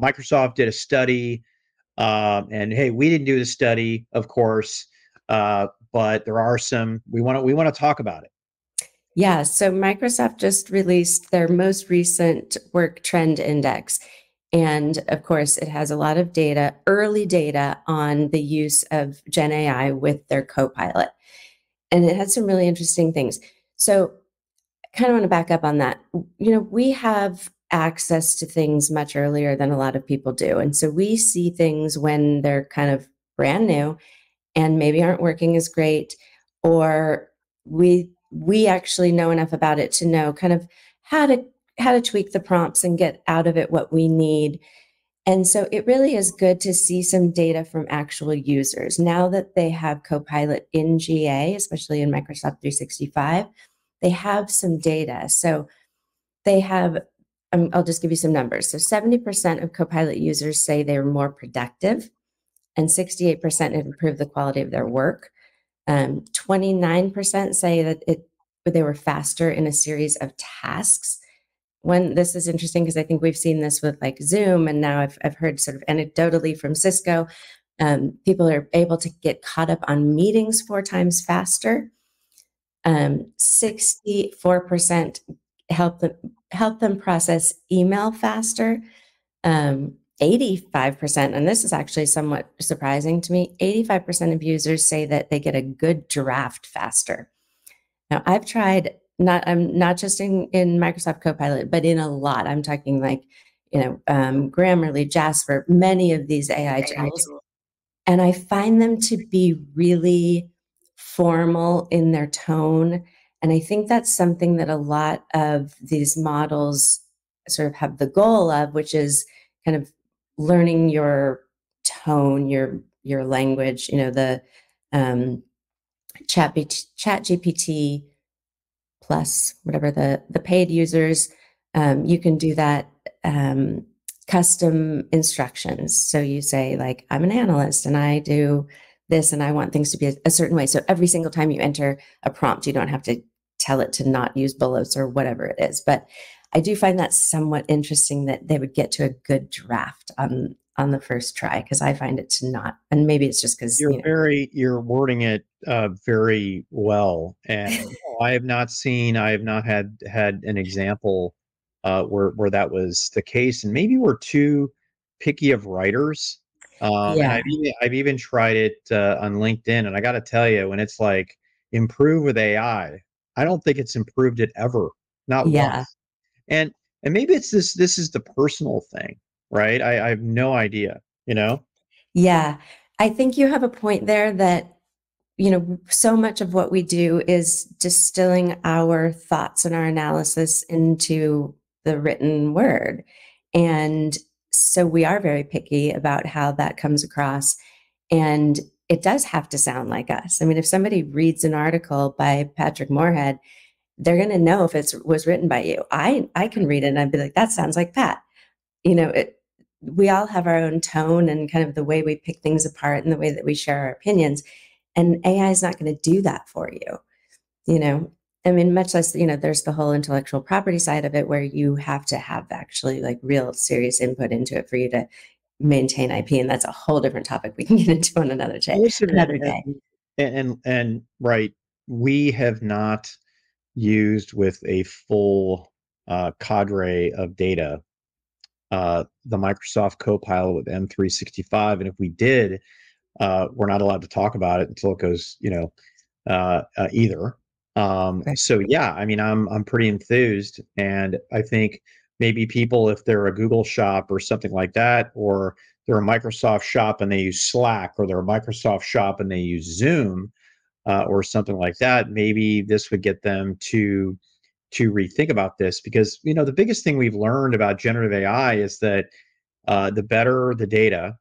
Microsoft did a study, uh, and hey, we didn't do the study, of course, uh, but there are some. We want to we want to talk about it. Yeah, so Microsoft just released their most recent work trend index. And of course, it has a lot of data, early data on the use of Gen AI with their Copilot. And it had some really interesting things. So, I kind of want to back up on that. You know, we have access to things much earlier than a lot of people do. And so we see things when they're kind of brand new and maybe aren't working as great, or we we actually know enough about it to know kind of how to how to tweak the prompts and get out of it what we need. And so it really is good to see some data from actual users. Now that they have Copilot in GA, especially in Microsoft 365, they have some data. So they have, um, I'll just give you some numbers. So 70% of Copilot users say they're more productive, and 68% have improved the quality of their work. Um, 29% say that it they were faster in a series of tasks. When this is interesting because I think we've seen this with like Zoom, and now I've I've heard sort of anecdotally from Cisco, um, people are able to get caught up on meetings four times faster. Um, 64% help them help them process email faster. Um, 85%, and this is actually somewhat surprising to me, 85% of users say that they get a good draft faster. Now, I've tried not I'm not just in, in Microsoft Copilot, but in a lot. I'm talking like, you know, um, Grammarly, Jasper, many of these AI tools. And I find them to be really formal in their tone. And I think that's something that a lot of these models sort of have the goal of, which is kind of learning your tone, your your language. You know, the um, chat chat GPT plus whatever the the paid users, um, you can do that um, custom instructions. So you say like, I'm an analyst and I do this and I want things to be a, a certain way. So every single time you enter a prompt, you don't have to tell it to not use bullets or whatever it is. But I do find that somewhat interesting that they would get to a good draft on on the first try because I find it to not, and maybe it's just because you're you know. very you're wording it uh, very well, and I have not seen, I have not had had an example uh, where where that was the case, and maybe we're too picky of writers. Um, yeah. I've even, I've even tried it uh, on LinkedIn, and I got to tell you, when it's like improve with AI, I don't think it's improved it ever, not yeah. once. And and maybe it's this this is the personal thing right? I, I have no idea, you know? Yeah. I think you have a point there that, you know, so much of what we do is distilling our thoughts and our analysis into the written word. And so we are very picky about how that comes across. And it does have to sound like us. I mean, if somebody reads an article by Patrick Moorhead, they're going to know if it was written by you. I I can read it and I'd be like, that sounds like Pat. You know, it, we all have our own tone and kind of the way we pick things apart and the way that we share our opinions. And AI is not going to do that for you. You know, I mean, much less, you know, there's the whole intellectual property side of it where you have to have actually like real serious input into it for you to maintain IP. And that's a whole different topic we can get into on another day. Listen, another day. And, and, and right, we have not used with a full uh, cadre of data uh, the Microsoft Copilot with M365. And if we did, uh, we're not allowed to talk about it until it goes, you know, uh, uh either. Um, so yeah, I mean, I'm I'm pretty enthused, and I think maybe people, if they're a Google shop or something like that, or they're a Microsoft shop and they use Slack, or they're a Microsoft shop and they use Zoom, uh, or something like that, maybe this would get them to to rethink about this. Because you know the biggest thing we've learned about generative AI is that uh, the better the data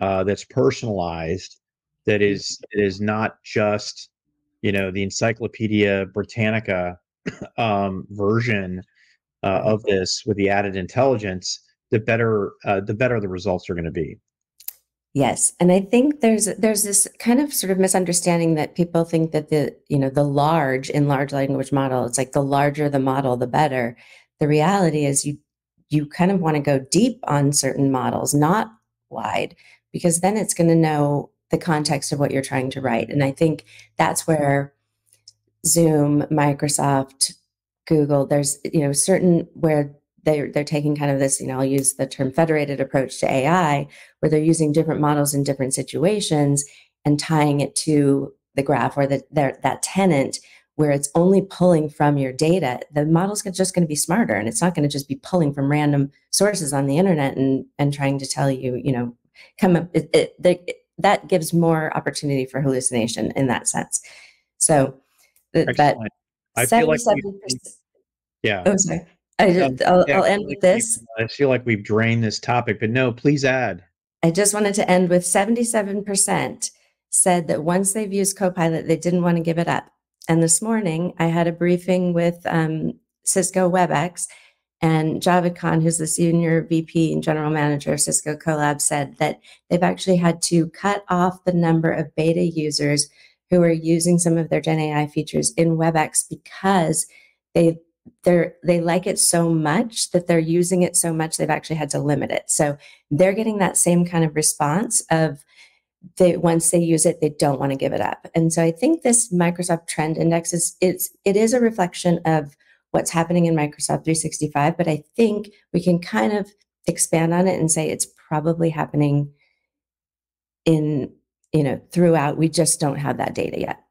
uh, that's personalized, that is it is not just you know the Encyclopedia Britannica um, version uh, of this with the added intelligence, the better uh, the better the results are going to be. Yes, and I think there's there's this kind of sort of misunderstanding that people think that the you know the large in large language model it's like the larger the model the better. The reality is you you kind of want to go deep on certain models, not wide, because then it's going to know the context of what you're trying to write. And I think that's where Zoom, Microsoft, Google, there's, you know, certain where they're they're taking kind of this, you know, I'll use the term federated approach to AI, where they're using different models in different situations and tying it to the graph or the, that tenant where it's only pulling from your data, the model's just going to be smarter and it's not going to just be pulling from random sources on the internet and and trying to tell you, you know, come up. It, it, it, that gives more opportunity for hallucination in that sense. So, but I feel like yeah. Oh, sorry. I just, um, I'll, yeah, I'll end with this. I feel like we've drained this topic, but no, please add. I just wanted to end with 77% said that once they've used Copilot, they didn't want to give it up. And this morning, I had a briefing with um, Cisco WebEx, and Javed Khan, who's the senior VP and general manager of Cisco Collab, said that they've actually had to cut off the number of beta users who are using some of their Gen AI features in WebEx because they they're they like it so much that they're using it so much they've actually had to limit it. So they're getting that same kind of response of they once they use it they don't want to give it up and so i think this microsoft trend index is it's it is a reflection of what's happening in microsoft 365 but i think we can kind of expand on it and say it's probably happening in you know throughout we just don't have that data yet